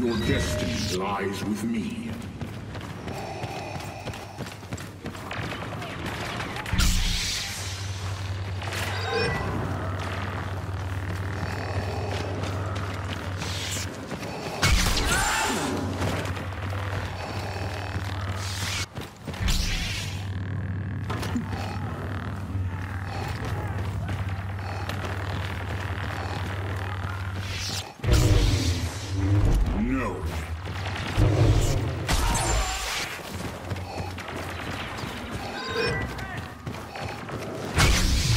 Your destiny lies with me.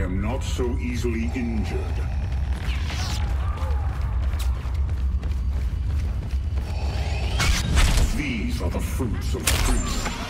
I am not so easily injured. These are the fruits of truth.